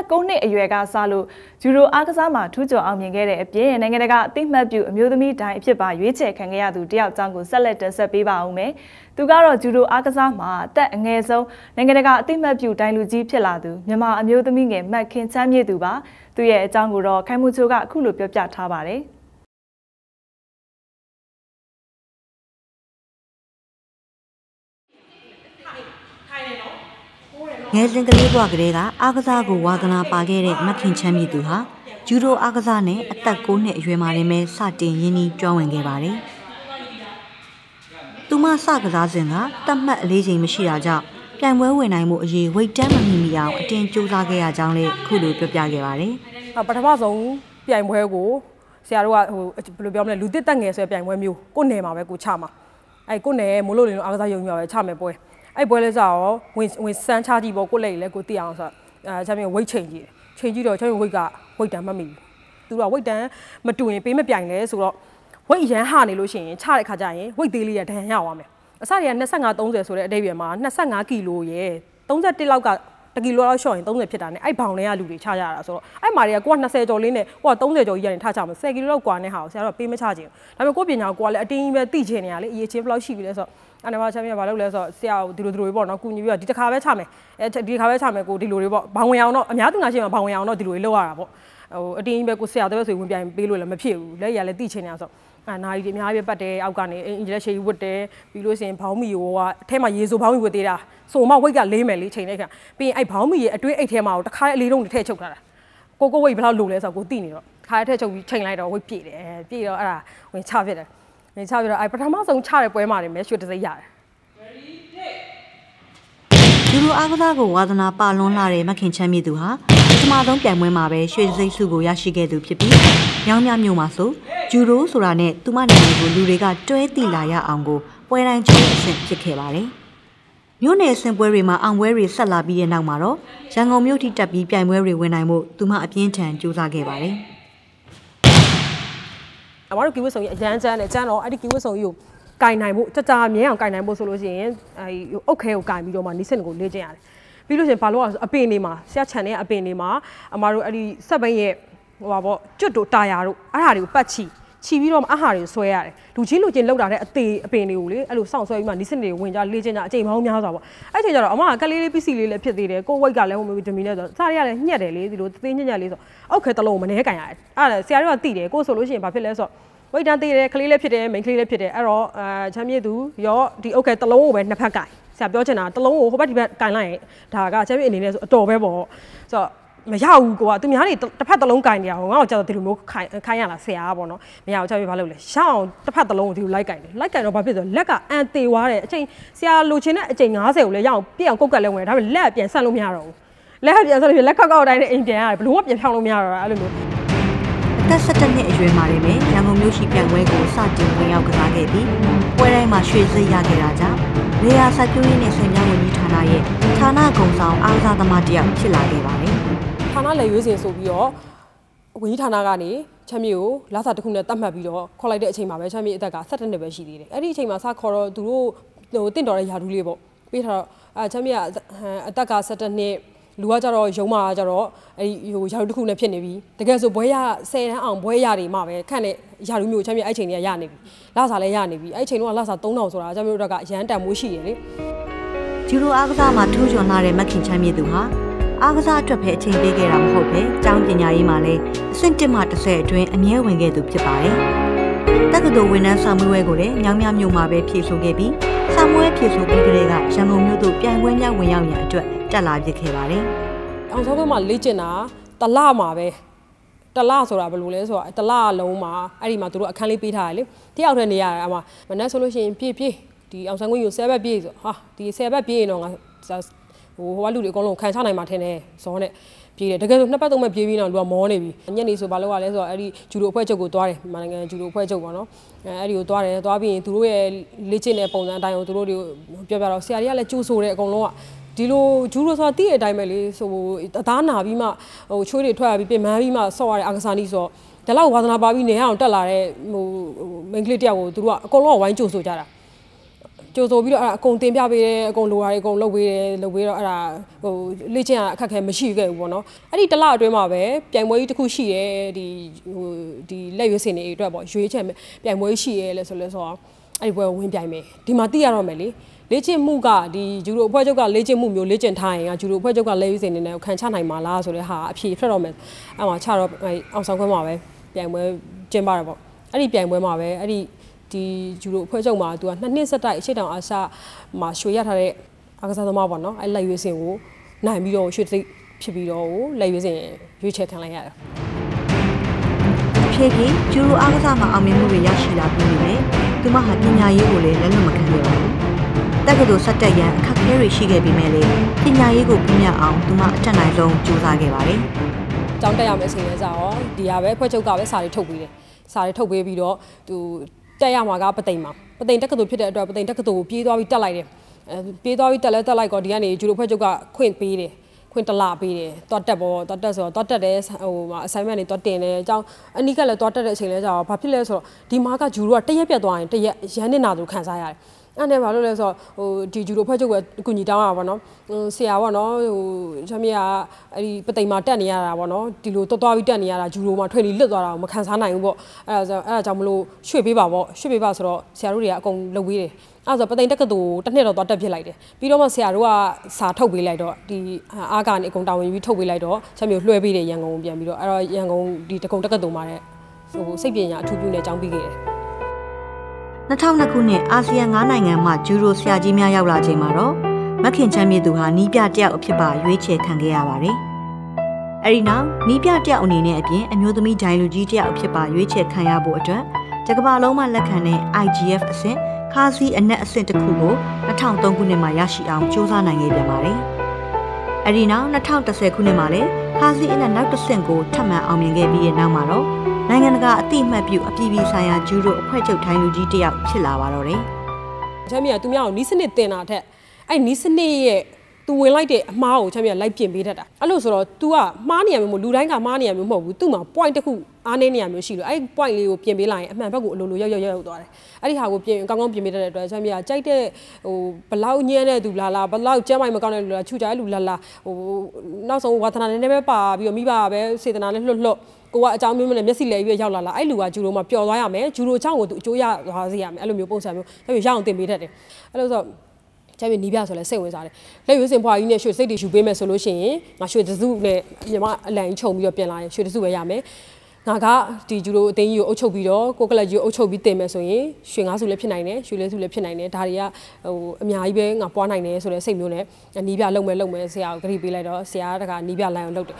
သက်9နှစ်အရွယ်ကစလို့ဂျူဒိုအားကစားမှာထူးချွန်အောင်မြင်ခဲ့တဲ့အပြင်နိုင်ငံတကာအသိမှတ်ပြုအမျိုးသမီးတိုင်းအဖြစ်ပါရွေးချယ်ခံခဲ့ရသူတယောက်ကြောင့်ကိုဆက်လက်တင်ဆက်ပေးပါဦးမယ်။သူကတော့ဂျူဒိုအားကစားမှာအသက်အငယ်ဆုံးနိုင်ငံတကာအသိမှတ်ပြုတိုင်းလူကြီးဖြစ်လာသူမြန်မာအမျိုးသမီးငယ်မတ်ခင်ချမ်းမြေ့သူပါ။သူရဲ့အကြောင်းကိုတော့ခိုင်မှုချိုကအခုလိုပြောပြထားပါတယ်။ ငယ်စဉ်ကလေးဘဝကလေးကအားကစားကိုဝါသနာပါခဲ့တဲ့မခင်ချမ်းမြေသူဟာဂျူဒိုအားကစားနဲ့အသက်9နှစ်အရွယ်မှာနေမဲ့စတင်ရင်းနှီးကျွမ်းဝင်ခဲ့ပါတယ်။သူမစကစားစဉ်ကတတ်မှတ်အလေးချိန်မရှိတာကြောင့်ပြိုင်ပွဲဝင်နိုင်မှုအရေးဝိတ်တမ်းမမီမီအောင်အတင်းကြိုးစားခဲ့ရကြောင်းလည်းခုလိုပြောပြခဲ့ပါတယ်။ပထမဆုံးပြိုင်ပွဲကိုဆရာတို့ကဟိုဘယ်လိုပြောမလဲလူတစ်တက်ငယ်ဆိုတဲ့ပြိုင်ပွဲမျိုးကိုနယ်မှာပဲကိုချမှာ။အဲကိုနယ်မိုးလို့လင်းလို့အားကစားရုံမှာပဲချမယ်ပွဲ။ အဲ့ပွဲလဲစားရောဝင်ဝင်စမ်းချကြည့်ပေါ့ကိုလက်လဲကိုသိအောင်ဆိုအဲချမ်းမြေဝိတ်ချိန်ကြည့်ချိန်ကြည့်တော့ချမ်းမြေဝိတ်ကဝိတ်တန်မမိဘူးသူကဝိတ်တန်မတူရင်ပေးမပြိုင်လဲဆိုတော့ဝိတ်ရန်ဟာနေလို့ရှိရင်ချတဲ့ခါကျရင်ဝိတ်သေးလေးရဒဏ်ရသွားမယ်အစတွေက25 30ဆိုတဲ့အတိတ်ပြန်မှာ25ကီလိုရယ်31လောက်က တကီလိုလောက်ရှော့ရင်30ဖြစ်တာနဲ့အဲ့ဘောင်တွေကလူတွေချကြတာဆိုတော့အဲ့မာတွေကကိုက20ကျော်လေးနဲ့ကိုက30ကျော်ကြီးရတယ်ထားချမယ်10ကီလိုလောက်ကွာနဲ့ဟာကိုဆရာတို့ပေးမချချင်ဘူးဒါပေမဲ့ကိုပညာကိုကလည်းအတင်းကြီးပဲသိချင်နေရလေအရေးချင်းဘယ်လောက်ရှိပြီလဲဆိုတော့အဲ့ဒါမှချမ်းမြေဘာလုပ်လဲဆိုတော့ဆရာကိုဒီလိုဒီလိုတွေပေါ့နော်ကုညီပြီးတော့ဒီတစ်ခါပဲချမယ်အဲဒီတစ်ခါပဲချမယ်ကိုဒီလိုတွေပေါ့ဘောင်ဝင်အောင်တော့အများသူငါရှိမှဘောင်ဝင်အောင်တော့ဒီလိုတွေလုပ်ရတာပေါ့ဟိုအတင်းကြီးပဲကိုဆရာတဲ့ဆိုဝင်ပြိုင်ပေးလို့လည်းမဖြစ်ဘူးလက်ရလည်းသိချင်နေတာဆိုတော့ အာနာရီတွေအများကြီးပဲပတ်တယ်အောက်ကနေအင်ဂျင်လက်ရှေးဝတ်တယ်ပြီးလို့ရှိရင်ဘောင်းမီဟိုကအထဲမှာရေဆိုဘောင်းမီဝတ်သေးတာဆိုမှဝိတ်ကလေးမယ်လေးချိန်လိုက်ခါပြီးရင်အဲ့ဘောင်းမီရဲ့အတွင်းအိတ်ထဲမှာတခါအလေးလုံးတွေထည့်ချုပ်ထားတာကိုကိုဝိတ်ဘယ်လောက်လိုလဲဆိုတော့ကိုသိနေတော့ခါထည့်ချုပ်ပြီးချိန်လိုက်တော့ဝိတ်ပြည့်တယ်ပြည့်တော့အဲ့ဒါဝင်ချဖြစ်တယ်ဝင်ချပြီးတော့အဲ့ပထမဆုံးချတဲ့ပွဲမှာနေမဲရွှေတစိမ့်ရတယ်လူလိုအားကစားကိုဝါသနာပါလွန်းလာတဲ့မခင်ချမ်းမြေသူဟာ ပထမဆုံးပြိုင်ပွဲမှာပဲရွှေစိတ်စုကိုရရှိခဲ့သူဖြစ်ပြီးမြောင်းမြမြို့မှာဆိုဂျူရိုဆိုတာနဲ့သူမနာမည်ကိုလူတွေကတွဲသိလာရအောင်ကိုပွဲတိုင်းကျင်းအဆင့်ဖြစ်ခဲ့ပါတယ်။မြို့နယ်စင်ပွဲတွေမှာအောင်ပွဲတွေဆက်လာပြီးတဲ့နောက်မှာတော့ရန်ကုန်မြို့ထိတက်ပြီးပြိုင်ပွဲတွေဝင်နိုင်မှုသူမအပြင်းထန်ကြိုးစားခဲ့ပါတယ်။အမတို့ကီဝတ်ဆောင်ကြီးအရန်ချမ်းတယ်ချမ်းတော့အဲ့ဒီကီဝတ်ဆောင်ကြီးကိုကင်နိုင်ဖို့ကြကြမြဲအောင်ကင်နိုင်ဖို့ဆိုလို့ရှိရင်အဲအုတ်ခဲကိုကင်ပြီးတော့မှနီးစင်ကိုလေ့ကျင့်ရတယ် ပြီးလို့ရှင်ဘာလို့လဲဆိုအပင်လေးမှာဆရာခြံထဲကအပင်လေးမှာအမတို့အဲ့ဒီစက်ဘိန်းရဲ့ဟိုပါပေါ့ကျွတ်တို့တာယာတို့အဲ့ဒါတွေကိုပတ်ချီချီပြီးတော့အဟာတွေဆွဲရတယ်လူချင်းလူချင်းလောက်တာတဲ့အသေးအပင်တွေကိုလေအဲ့လိုစောင့်ဆွဲပြီးမှနီးစနစ်တွေဝင်ကြလေ့ကျင့်ကြအချိန်ပေါင်းများစွာပေါ့အဲ့ချိန်ကျတော့အမကကလေးလေးပစ္စည်းလေးလည်းဖြစ်သေးတယ်ကိုဝိတ်ကလည်းဟိုမျိုးဒမီနဲ့ဆိုစားရရလည်းညှက်တယ်လေဒီလိုသေးညှက်ညှက်လေးဆိုအောက်ခဲတလုံးမနှဲကန်ရတယ်အဲ့ဒါဆရာတို့ကသိတယ်ကိုဆိုလို့ရှိရင်ဘာဖြစ်လဲဆိုတော့ဝိတ်တန်းသေးတယ်ကလေးလည်းဖြစ်တယ်မိန်ကလေးလည်းဖြစ်တယ်အဲ့တော့အဲချမ်းမြေသူရောဒီအောက်ခဲတလုံးကိုပဲနှစ်ဖက်ကန် ဆရာပြောချင်တာတလုံးကိုဟိုဘက်ဒီဘက်ကင်လိုက်ရင်ဒါကချမ်းမြေအနေနဲ့ဆိုအတော်ပဲပေါ့ဆိုတော့မရဘူးကွာသူများတွေတစ်ဖက်တစ်လုံးကင်နေရအောင်ငါ့ကိုကြောက်ဒီလိုမျိုးခိုင်ခိုင်းရလားဆရာပေါ့နော်မရဘူးချမ်းမြေဘာလုပ်လဲရအောင်တစ်ဖက်တစ်လုံးကိုဒီလိုလိုက်ကင်တယ်လိုက်ကင်တော့ဘာဖြစ်ဆိုလက်ကအန်သေးသွားတယ်အချိန်ဆရာလိုချင်တဲ့အချိန်90ကိုလည်းရအောင်ပြည့်အောင်ကုတ်ကတ်လဲဝင်ဒါပေမဲ့လက်ပြန်ဆက်လို့မရတော့ဘူးလက်ကပြန်ဆက်လို့လက်ခောက်ခောက်တိုင်းနဲ့အိမ်ပြန်ရတယ်ဘလို့ပြန်ဖြောင်းလို့မရတော့အဲ့လိုမျိုးသက်17နှစ်အရွယ်မှာနေပဲရန်ကုန်မြို့ရှိပြန်ပွဲကိုစတင်ဝင်ရောက်ကစားခဲ့ပြီးပွဲတိုင်းမှာရွှေစိတ်ရခဲ့တာကြောင့် နေရာစိုက်ပျိုးရေးနဲ့ဆင်မြောင်းဝန်ကြီးဌာနရဲ့ဌာနကုံဆောင်အားကစားသမားတယောက်ဖြစ်လာခဲ့ပါတယ်။ဌာနလက်ရွေးစင်ဆိုပြီးတော့ဝန်ကြီးဌာနကနေချမ်းမြေကိုလာစာတစ်ခုနဲ့တတ်မှတ်ပြီးတော့ခေါ်လိုက်တဲ့အချိန်မှာပဲချမ်းမြေအသက်က17နှစ်ပဲရှိသေးတယ်။အဲ့ဒီအချိန်မှာစခေါ်တော့သူတို့ဟိုတင့်တော်တဲ့ယာဒူးလေးပေါ့။ပြီးတော့အဲချမ်းမြေကအသက်က17နှစ် လူကကြတော့ရုံးမှာကြတော့အဲဒီဟိုယာရုတစ်ခုနဲ့ဖြစ်နေပြီတကယ်ဆိုဘွဲရ10တန်းအောင်ဘွဲရတွေမှပဲခန့်တဲ့ယာရုမျိုးချမ်းမြေအဲ့ချိန်တွေကရနေပြီလစာလည်းရနေပြီအဲ့ချိန်တော့လစာ3000ဆိုတာကျွန်တော်တို့ကရန်တန်မိုးရှိရလေဂျူရိုအားကစားမှာထူးချွန်လာတဲ့မခင်ချမ်းမြေသူဟာအားကစားအတွက်ပဲအချိန်ပေးခဲ့တာမဟုတ်ပဲကျောင်းပညာရေးမှာလည်းအဆင့်1မှ30အတွင်းအမြဲဝင်ခဲ့သူဖြစ်ပါတယ်တက္ကသိုလ်ဝန်ထမ်းဆောင်မှုဝဲကိုလည်းညောင်မြမြို့မှာပဲဖြည့်ဆို့ခဲ့ပြီးဆောင်မွဲဖြည့်ဆို့ပြီးကလေးကရန်ကုန်မြို့သို့ပြိုင်ပွဲများဝင်ရောက်ရန်အတွက် တက်လာဖြစ်ခဲ့ပါတယ်။အောင်စောကမှလေ့ကျင့်တာတလမှာပဲတလဆိုတာဘယ်လိုလဲဆိုတော့တလလုံးမှာအဲ့ဒီမှာသူတို့အခန်းလေးပေးထားတယ်လေ။တယောက်တည်းနေရတယ်အမမနေ့ဆိုလို့ရှိရင်ပြည့်ပြည့်ဒီအောင်ဆန်းကွင်းကို10ဘက်ပြည့်ဆိုဟာဒီ10ဘက်ပြည့်ရင်တော့ငါဟိုဟိုကလူတွေအကုန်လုံးခံချနိုင်မှာထင်တယ်ဇောနဲ့ပြေးတယ်တကယ်ဆိုနှစ်ပတ်သုံးပတ်ပြေးပြီးတော့လူကမောနေပြီညနေဆိုဘာလို့ ਆ လဲဆိုတော့အဲ့ဒီဂျူဒိုအဖွဲ့ချုပ်ကိုသွားတယ်မြန်မာနိုင်ငံဂျူဒိုအဖွဲ့ချုပ်ပေါ့နော်အဲအဲ့ဒီကိုသွားတယ်သွားပြီးရင်သူတို့ရဲ့လေ့ကျင့်တဲ့ပုံစံအတိုင်းကိုသူတို့တွေပြောပြတော့ဆရာကြီးကလည်းကြိုးဆိုတယ်အကုန်လုံးက ဒီလိုဂျူးလို့ဆိုတာတည့်တဲ့အတိုင်းပဲလေဆိုအသားနာပြီးမှဟိုချွေးတွေထွက်ရပြီးပြင်မပြီးမှဆော့ရတဲ့အာကစားနည်းဆိုတော့ဒါလောက်ဝါသနာပါပြီးနေအောင်တက်လာတဲ့ဟိုမိန်းကလေးတယောက်ကိုသူတို့ကအကုန်လုံးဝိုင်းကြိုဆိုကြတာကြိုဆိုပြီးတော့အဲ့ဒါအကုန်တင်ပြပေးတယ်အကုန်လိုရာတွေအကုန်လုပ်ပေးတယ်လုပ်ပေးတော့အဲ့ဒါဟိုလေ့ကျင့်ရအခက်အခဲမရှိခဲ့ဘူးပေါ့နော်အဲ့ဒီတစ်လအတွင်းမှာပဲပြိုင်ပွဲကြီးတစ်ခုရှိတယ်ဒီဟိုဒီလက်ရွေးစင်တွေအတွက်ပေါ့ရွေးချယ်မယ်ပြိုင်ပွဲကြီးရှိရဲလဲဆိုလဲဆိုတော့အဲ့ဒီပွဲကိုဝင်ပြိုင်မယ်ဒီမှာသိရတော့မယ်လေ လေ့ကျင့်မှုကဒီဂျူဒိုအဖွဲ့ချုပ်ကလေ့ကျင့်မှုမျိုးလေ့ကျင့်ထားရင်ကဂျူဒိုအဖွဲ့ချုပ်ကလက်ရွေးစင်နေနဲ့ခံချနိုင်မှာလားဆိုတဲ့ဟာအဖြေထွက်တော့မယ်အဲ့မှာချတော့အောင်ဆောင်ခွင့်မှာပဲပြိုင်ပွဲကျင်းပရပေါ့အဲ့ဒီပြိုင်ပွဲမှာပဲအဲ့ဒီဒီဂျူဒိုအဖွဲ့ချုပ်မှာသူကနှစ်နှစ်ဆက်တိုက်အရှိတောင်အာရှမှာရွှေရထားတဲ့အားကစားသမားပေါ့နော်အဲ့လက်ရွေးစင်ကိုနိုင်ပြီးတော့ရွှေသိဖြစ်ပြီးတော့လက်ရွေးစင်ရွေးချယ်ခံလိုက်ရတယ်ဖြည်းဖြည်းဂျူရိုအားကစားမှာအောင်မြင်မှုတွေရရှိလာပြီးနေတယ်သူမဟာပညာရေးကိုလည်းလက်လွတ်မခံခဲ့ပါဘူး တက္ကသိုလ်ဆက်တက်ရန်အခက်အခဲတွေရှိခဲ့ပေမဲ့လည်းပညာရေးကိုပြည့်မြတ်အောင်သူမအထက်နိုင်ဆုံးကြိုးစားခဲ့ပါတယ်ကျောင်းတက်ရမယ်ဆိုရင်လည်းကြတော့ဒီဟာပဲဖွဲ့ချုပ်ကပဲစာတွေထုတ်ပေးတယ်စာတွေထုတ်ပေးပြီးတော့သူတက်ရမှာကပသိမ်မှာပသိမ်တက္ကသိုလ်ဖြစ်တဲ့အတွက်ပသိမ်တက္ကသိုလ်ကိုပြေးသွားပြီးတက်လိုက်တယ်အဲပြေးသွားပြီးတက်လဲတက်လိုက်တော့ဒီကနေဂျူရိုဖွဲ့ချုပ်ကခွင့်ပေးတယ်ခွင့်တလပေးတယ်တော့တက်ပေါ့တော့တက်ဆိုတော့တော့တက်တယ်ဟိုမှာ assignment တွေတော့တင်တယ်အကြောင်းအနိကလည်းတော့တက်တဲ့အချိန်လဲကြာတော့ဘာဖြစ်လဲဆိုတော့ဒီမားကဂျူရိုကတရက်ပြတ်သွားရင်တရက်ရန်နေတာသူခံစားရတယ် အဲ့နဲ့ဘာလို့လဲဆိုတော့ဟိုဒီဂျူရိုဖွဲ့ချုပ်ကအကူညီတောင်းရပါတော့ဟိုဆရာပေါ့နော်ဟိုချမ်းမရအဲ့ဒီပသိမ်မှာတက်နေရတာပေါ့နော်ဒီလိုတော်တော်ပြီးတက်နေရတာဂျူရိုမှာထွေလီလွတ်သွားတာကိုမခံစားနိုင်ဘူးပေါ့အဲ့ဒါဆိုအဲ့ဒါကြောင့်မလို့ရွှေ့ပေးပါပေါ့ရွှေ့ပေးပါဆိုတော့ဆရာတို့တွေကအကုန်လုပ်ပေးတယ်အဲ့ဒါဆိုပသိမ်တက္ကသိုလ်တစ်နှစ်တော့သွားတက်ဖြစ်လိုက်တယ်ပြီးတော့မှဆရာတို့ကစာထုတ်ပေးလိုက်တော့ဒီအားကနေအကုန်တာဝန်ယူပြီးထုတ်ပေးလိုက်တော့ချမ်းမျိုးလွှဲပေးတယ်ရန်ကုန်ပြန်ပြီးတော့အဲ့တော့ရန်ကုန်ဒီတကုံတက္ကသိုလ်မှာတဲ့ဟိုစိတ်ပညာအထူးပြုနေအကြောင်းပြီးခဲ့တယ် 2002ခုနှစ်အာဆီယံ9နိုင်ငံမှဂျူရိုဆရာကြီးများရောက်လာချိန်မှာတော့မခင်ချမ်းမြေသူဟာနီးပြတယောက်အဖြစ်ပါရွေးချယ်ခံခဲ့ရပါတယ်။အဲဒီနောက်နီးပြတယောက်အနေနဲ့အပြင်အမျိုးသမီးဒိုင်လူကြီးတယောက်အဖြစ်ပါရွေးချယ်ခံရဖို့အတွက်တကမ္ဘာလုံးမှာလက်ခံတဲ့ IGF အဆင့်ခါစီအနက်အဆင့်တစ်ခုကို2003ခုနှစ်မှာရရှိအောင်စူးစမ်းနိုင်ခဲ့ပြန်ပါတယ်။အဲဒီနောက်2010ခုနှစ်မှာလည်းခါစီအနက်နောက်တစ်ဆင့်ကိုထပ်မံအောင်မြင်ခဲ့ပြီးတဲ့နောက်မှာတော့ နိုင်ငံတကာအသိအမှတ်ပြုအပြည်ပြည်ဆိုင်ရာဂျူရိုအဖွဲ့ချုပ်ထိုင်းလူကြီးတယောက်ဖြစ်လာပါတော့တယ်ချမ်းမြေကသူများကိုနီးစနစ်တင်တာထက်အဲ့နီးစနစ်ရဲ့ သူဝင်လိုက်တဲ့အမားကိုချမ်းမြေကလိုက်ပြင်ပေးတတ်တာအဲ့လို့ဆိုတော့ तू ကမှားနေရမျိုးမဟုတ်လူတိုင်းကမှားနေရမျိုးမဟုတ်ဘူးသူ့မှာ point တစ်ခုအားနည်းနေရမျိုးရှိလို့အဲ့ point လေးကိုပြင်ပေးလိုက်ရင်အမှန်ဘက်ကိုအလိုလိုရောက်ရောက်ရောက်သွားတယ်အဲ့ဒီဟာကိုပြင်ကောင်းကောင်းပြင်ပေးတတ်တဲ့အတွက်ချမ်းမြေကကြိုက်တဲ့ဟိုဘလောက်ညံ့တဲ့သူလာလာဘလောက်ကျမ်းမိုင်မကောင်းတဲ့လူလာခြူကြတဲ့လူလာလာဟိုနောက်ဆုံးဝါသနာနည်းနည်းပဲပါပြီးတော့မိဘကပဲစေတနာနဲ့လွတ်လွတ်ကိုကအကြောင်းမျိုးမျိုးနဲ့မျက်စိလဲပြီးရောက်လာလာအဲ့လူကဂျူရိုမှာပျော်သွားရမယ်ဂျူရိုအကြောင်းကိုသူအကျိုးရသွားစေရမယ်အဲ့လိုမျိုးပုံစံမျိုးအဲ့လိုရအောင်တင်ပေးတတ်တယ်အဲ့လိုဆို ကျမနီးပြဆိုလဲစိတ်ဝင်စားတယ်လက်ရွေးစင်ဖွာကြီးနဲ့ရွှေစိတ်တွေယူပေးမယ်ဆိုလို့ရှိရင်ငါရွှေတစုနဲ့ညီမအလံကြီးခြုံပြီးတော့ပြန်လာရင်ရွှေတစုပဲရမယ်ငါကဒီဂျူရိုအသိန်းကြီးကိုအုပ်ချုပ်ပြီးတော့ကိုကလပ်ကြီးကိုအုပ်ချုပ်ပြီးတင်မယ်ဆိုရင်ရွှေငါးစုလည်းဖြစ်နိုင်တယ်ရွှေလေးစုလည်းဖြစ်နိုင်တယ်ဒါတွေကဟိုအများကြီးပဲငါပွားနိုင်တယ်ဆိုတဲ့စိတ်မျိုးနဲ့နီးပြလုံမယ်လုံမယ်ဆရာကိုဂရိပေးလိုက်တော့ဆရာတကနီးပြလိုင်းအောင်လုပ်တယ်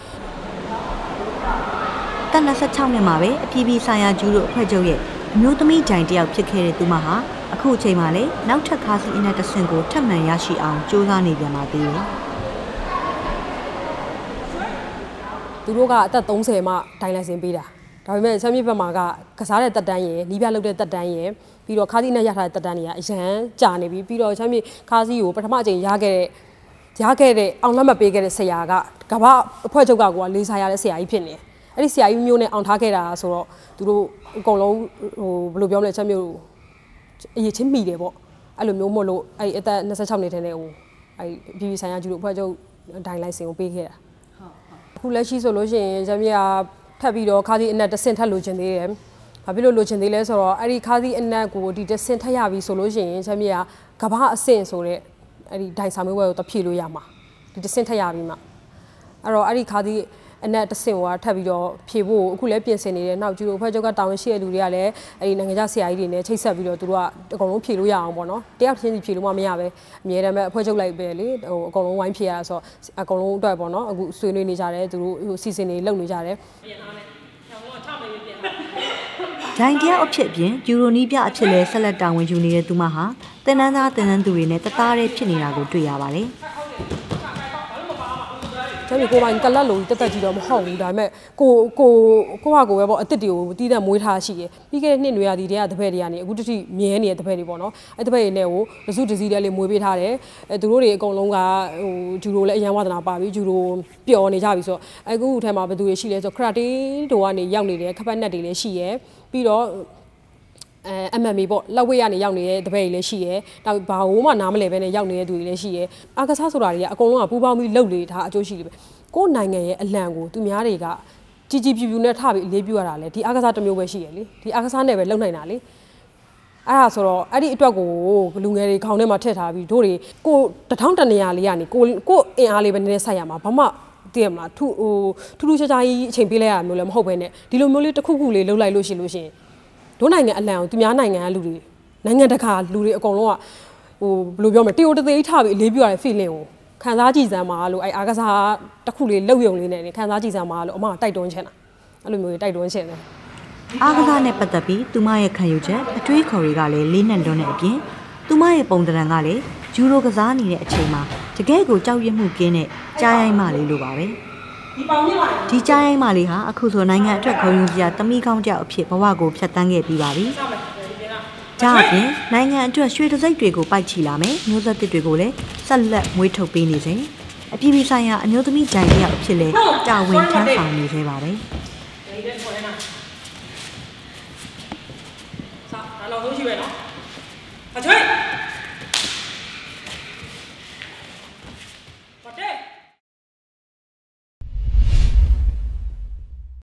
တက်26နှစ်မှာပဲအပြည်ပြည်ဆိုင်ရာဂျူရိုအဖွဲ့ချုပ်ရဲ့အမျိုးသမီးဂျိုင်တယောက်ဖြစ်ခဲ့တဲ့သူမဟာ အခုအချိန်မှာလည်းနောက်ထပ်ခါစီအင်းနဲ့တဆင့်ကိုထပ်မံရရှိအောင်စူးစမ်းနေပြန်ပါသေးတယ်သူတို့ကအသက်30မှဒိုင်လိုင်စင်ပေးတာဒါပေမဲ့ဆမ်မြေဘက်မှာကကစားတဲ့တက်တန်းရယ်နီးပြလုပ်တဲ့တက်တန်းရယ်ပြီးတော့ခါးစီနဲ့ရထားတဲ့တက်တန်းတွေကအရန်ကြာနေပြီပြီးတော့ဆမ်မြေခါးစီကိုပထမအကြိမ်ရခဲ့တဲ့ရခဲ့တဲ့အောင်လက်မပေးခဲ့တဲ့ဆရာကကမ္ဘာအဖွဲ့ချုပ်ကကိုကလေးစားရတဲ့ဆရာကြီးဖြစ်နေတယ်အဲ့ဒီဆရာကြီးမျိုးနဲ့အောင်ထားခဲ့တာဆိုတော့သူတို့အကုန်လုံးဟိုဘယ်လိုပြောမလဲဆမ်မြေ အရေးချင်းမိတယ်ပေါ့အဲ့လိုမျိုးမို့လို့အဲ့အသက်26နှစ်ထဲနဲ့ဟိုအဲ့ပြည်ပြည်ဆိုင်ရာဂျူတို့အဖွဲ့ချုပ်ဒိုင်လိုင်စင်ကိုပေးခဲ့တာအခုလက်ရှိဆိုလို့ရှိရင်ဂျမ်မီယာထပ်ပြီးတော့ခါးသီးအနက်တစ်ဆင့်ထပ်လိုချင်သေးတယ်။ဘာဖြစ်လို့လိုချင်သေးလဲဆိုတော့အဲ့ဒီခါးသီးအနက်ကိုဒီတစ်ဆင့်ထပ်ရပြီဆိုလို့ရှိရင်ဂျမ်မီယာကဘာအဆင့်ဆိုတဲ့အဲ့ဒီဒိုင်ဆာမျိုးဘဲကိုတဖြည့်လို့ရမှာ။ဒီတစ်ဆင့်ထပ်ရပြီမှ။အဲ့တော့အဲ့ဒီခါးသီး အနက်တစ်ဆင့်ကထပ်ပြီးတော့ဖြည့်ဖို့အခုလည်းပြင်ဆင်နေတယ်။နောက်ကျူရိုဖွဲ့ချုပ်ကတာဝန်ရှိတဲ့လူတွေကလည်းအဲ့ဒီနိုင်ငံခြားဆရာကြီးတွေနဲ့ချိတ်ဆက်ပြီးတော့သူတို့ကအကုန်လုံးဖြည့်လို့ရအောင်ပေါ့နော်။တယောက်ချင်းစီဖြည့်လို့မှမရပဲအမြဲတမ်းပဲအဖွဲ့ချုပ်လိုက်ပဲလေဟိုအကုန်လုံးဝိုင်းဖြည့်ရဆိုတော့အကုန်လုံးအတွက်ပေါ့နော်အခုဆွေးနွေးနေကြတယ်သူတို့ဟိုစီစဉ်နေလုပ်နေကြတယ်ဂျိုင်တယောက်အဖြစ်အပြင်ဂျူရိုနီးပြအဖြစ်လဲဆက်လက်တာဝန်ယူနေတဲ့သူမဟာတင်နန်းသားတင်နန်းသူတွေနဲ့တသားတည်းဖြစ်နေတာကိုတွေ့ရပါတယ် ကျန်ပြီကိုပိုင်ကလတ်လို့တက်တက်ကြီးတော့မဟုတ်ဘူးဒါပေမဲ့ကိုကိုကိုဟာကိုပဲပေါ့အစ်စ်တွေကိုတီးတဲ့မွေးထားရှိတယ်ပြီးခဲ့တဲ့နှစ်နွေရာသီတွေကတပည့်တွေကနေအခုတတိမြဲနေတဲ့တပည့်တွေပေါ့နော်အဲတပည့်တွေနဲ့ကိုတစုတစည်းတည်းလေးမွေးပေးထားတယ်အဲသူတို့တွေအကုန်လုံးကဟိုဂျူရိုလည်းအရန်ဝါသနာပါပြီဂျူရိုပျော်နေကြပြီဆိုတော့အခုထဲမှာဘယ်သူတွေရှိလဲဆိုတော့ခရတေတို့ကနေရောက်နေတယ်ခပတ်နက်တွေလည်းရှိရယ်ပြီးတော့ အဲ MMA ပေါ့လက်ဝဲကနေရောက်နေတဲ့တပည့်တွေလည်းရှိရဲ။နောက်ဘာဝမှနားမလဲပဲနဲ့ရောက်နေတဲ့သူတွေလည်းရှိရဲ။အာကစားဆိုတာတွေကအကုန်လုံးကပူးပေါင်းပြီးလှုပ်လေဒါအကျိုးရှိတယ်ပဲ။ကိုယ်နိုင်ငံရဲ့အလံကိုသူများတွေကကြီးကြီးပြူပြူနဲ့ထပြီးအလေးပြုရတာလေဒီအာကစားတစ်မျိုးပဲရှိရလေ။ဒီအာကစားနဲ့ပဲလှုပ်နိုင်တာလေ။အဲ့ဒါဆိုတော့အဲ့ဒီအတွက်ကိုလူငယ်တွေခေါင်းထဲမှာထည့်ထားပြီးတို့တွေကိုတထောင်တနေရာလေးကနေကိုကိုအင်အားလေးပဲနည်းနည်းဆက်ရမှာဘာမှတည်ရမလားထူဟိုထူးထူးခြားခြားကြီးအချိန်ပေးလိုက်ရမျိုးလည်းမဟုတ်ပဲနဲ့ဒီလိုမျိုးလေးတစ်ခုခုလေးလှုပ်လိုက်လို့ရှိလို့ရှိရင် တို့နိုင်ငံအလံကိုသူများနိုင်ငံကလူတွေနိုင်ငံတကာလူတွေအကုန်လုံးကဟိုဘယ်လိုပြောမလဲတရိုတသေးထားပြီးအလေးပြုရတဲ့ feeling ကိုခံစားကြည့်စမ်းပါလို့အဲ့အာကစားတစ်ခုလေးလှုပ်ယုံလေးနဲ့ခံစားကြည့်စမ်းပါလို့အမကတိုက်တွန်းချင်တာအဲ့လိုမျိုးတိုက်တွန်းချင်တယ်အားကစားနဲ့ပတ်သက်ပြီးသူမရဲ့ခံယူချက်အတွေးခေါ်တွေကလည်းလေးနံတွန်းတဲ့အပြင်သူမရဲ့ပုံသဏ္ဍာန်ကလည်းဂျူရိုကစားနေတဲ့အချိန်မှာတကယ့်ကိုကြောက်ရွံ့မှုကင်းတဲ့ကြားရိုင်းမလေးလိုပါပဲ ဒီကြားရိုင်းမလေးဟာအခုဆိုနိုင်ငံအတွက်ခုံယူစရာတမိကောင်းကြောက်အဖြစ်ဘဝကိုဖျက်ဆီးခဲ့ပြီးပါပြီ။ဒါအပြင်နိုင်ငံအတွက်ရွှေတစိမ့်တွေကိုပိုက်ချီလာမယ်မျိုးဆက်တစ်တွေကိုလည်းဆက်လက်မွေးထုတ်ပေးနေစေ။အပြည်ပြည်ဆိုင်ရာအမျိုးသမီးဂျိုင်တယောက်အဖြစ်လဲတာဝန်ထမ်းဆောင်နေသေးပါပဲ။ さあ，拿老东西呗，喏，阿吹。